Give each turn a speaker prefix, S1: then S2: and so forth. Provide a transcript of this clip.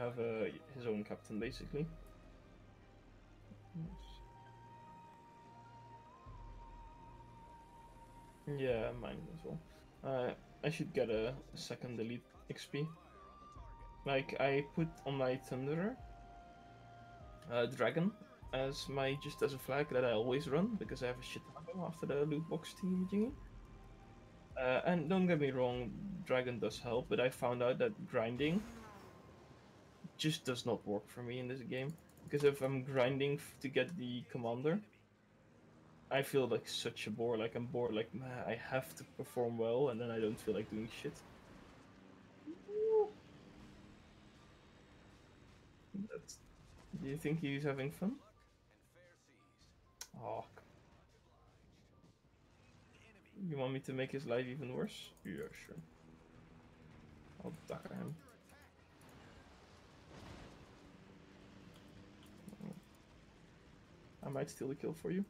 S1: have uh, his own captain, basically. Yeah, mine as well. Uh, I should get a second elite XP. Like, I put on my Thunderer uh, Dragon as my just as a flag that I always run because I have a shit ton after the loot box team thingy. Uh, and don't get me wrong, Dragon does help, but I found out that grinding just does not work for me in this game. Because if I'm grinding to get the commander, I feel like such a bore. Like I'm bored. Like man, I have to perform well, and then I don't feel like doing shit. That's, do you think he's having fun? Oh. You want me to make his life even worse? Yeah, sure. I'll duck I might steal the kill for you.